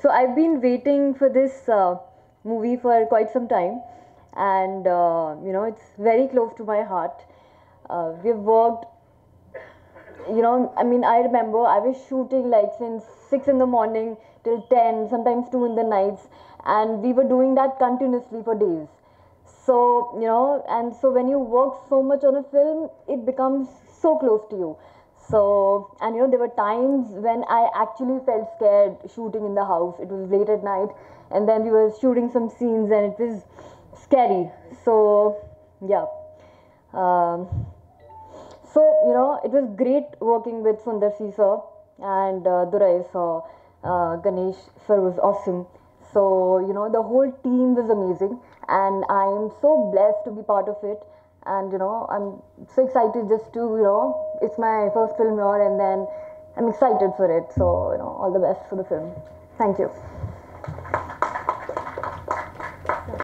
So I've been waiting for this uh, movie for quite some time, and uh, you know it's very close to my heart. Uh, we've worked. You know, I mean, I remember I was shooting like since six in the morning till ten, sometimes two in the nights, and we were doing that continuously for days. So you know, and so when you work so much on a film, it becomes so close to you. So, and you know, there were times when I actually felt scared shooting in the house. It was late at night, and then we were shooting some scenes, and it was scary. So, yeah. Um, so, you know, it was great working with Sundar sir and uh, Dhorai sir. Uh, Ganesh sir was awesome. So, you know, the whole team was amazing, and I am so blessed to be part of it and you know i'm so excited just to you know it's my first film role and then i'm excited for it. So you know all the best for the film. Thank you